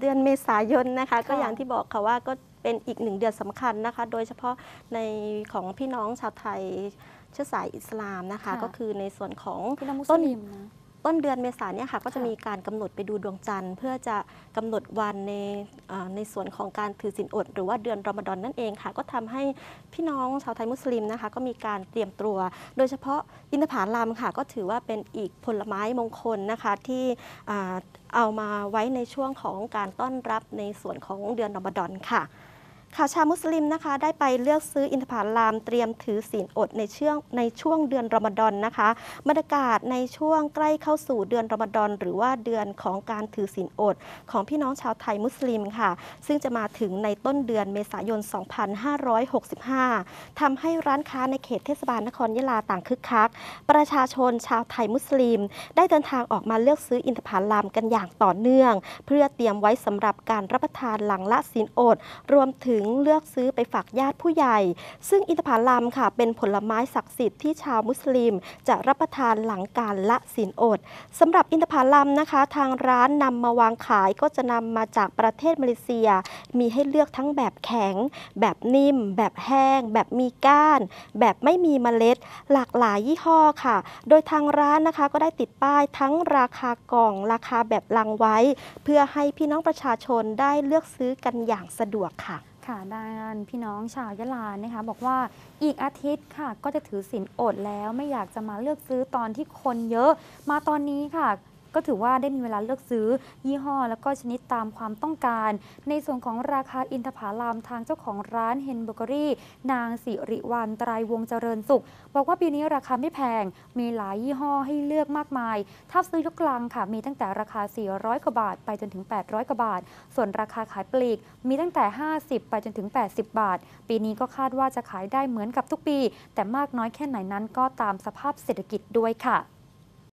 เดือนเมษายนนะคะก็ค่ะอย่างที่บอกค่ะว่าก็เป็นอีกหนึ่งเดือนสำคัญนะคะ โดยเฉพาะในของพี่น้องชาวไทยเชื้อสายอิสลามนะคะค่ะก็คือในส่วนของพี่น้องมุสต้นลิมนะ ต้นเดือนเมษายนเนี่ยค่ะก็จะค่ะมีการกำหนดไปดูดวงจันทร์ เพื่อจะกำหนดวันในเอ่อในส่วนของการถือศีลอด หรือว่าเดือนรอมฎอนนั่นเองค่ะ ก็ทำให้พี่น้องชาวไทยมุสลิมนะคะ ก็มีการเตรียมตัว โดยเฉพาะอินทผลัมค่ะ ก็ถือว่าเป็นอีกผลไม้มงคลนะคะที่อ่าเอามาไว้ในช่วงของการต้อนรับในส่วนของเดือนรอมฎอนค่ะ ค่ะชาวมุสลิมนะคะได้ไปเลือกซื้ออินทผลัมเตรียมถือศีลอดในช่วงในช่วงเดือนรอมฎอนนะคะบรรยากาศในช่วงใกล้เข้าสู่เดือนรอมฎอนหรือว่าเดือนของการถือศีลอด ของพี่น้องชาวไทยมุสลิมค่ะ ซึ่งจะมาถึงในต้นเดือนเมษายน 2565ทำให้ร้านค้าในเขตเทศบาลนครยะลาต่างคึกคัก ประชาชนชาวไทยมุสลิม ได้เดินทางออกมาเลือกซื้ออินทผลัมกันอย่างต่อเนื่อง เพื่อเตรียมไว้สำหรับการรับประทานหลังละศีลอด รวมถึงเลือกซื้อไปฝากญาติผู้ใหญ่ ซึ่งอินทผลัมค่ะ เป็นผลไม้ศักดิ์สิทธิ์ที่ชาวมุสลิม จะรับประทานหลังการละศีลอดสำหรับอินทผลัมนะคะ ทางร้านนำมาวางขายก็จะนำมาจากประเทศมาเลเซีย มีให้เลือกทั้งแบบแข็ง แบบนิ่ม แบบแห้ง แบบมีก้าน แบบไม่มีเมล็ด หลากหลายยี่ห้อค่ะ โดยทางร้านนะคะก็ได้ติดป้ายทั้งราคากล่อง ราคาแบบลังไว้ เพื่อให้พี่น้องประชาชนได้เลือกซื้อกันอย่างสะดวกค่ะ ค่ะด้านพี่น้องชาวยะลานะคะ บอกว่าอีกอาทิตย์ค่ะ ก็จะถือศีลอดแล้วไม่อยากจะมาเลือกซื้อตอนที่คนเยอะ มาตอนนี้ค่ะ ก็ถือว่าได้มีเวลาเลือกซื้อ ยี่ห้อ แล้วก็ชนิดตามความต้องการ ในส่วนของราคาอินทผลัมทางเจ้าของร้านเฮนเบเกอรี่ นางสิริวัลตรายวงเจริญสุข บอกว่าปีนี้ราคาไม่แพง มีหลายยี่ห้อให้เลือกมากมาย ถ้าซื้อยกกลังค่ะ มีตั้งแต่ราคา 400 กว่าบาท ไปจนถึง 800 กว่าบาท ส่วนราคาขายปลีก มีตั้งแต่ 50 ไปจนถึง 80 บาท ปีนี้ก็คาดว่าจะขายได้เหมือนกับทุกปี แต่มากน้อยแค่ไหนนั้นก็ตามสภาพเศรษฐกิจด้วยค่ะ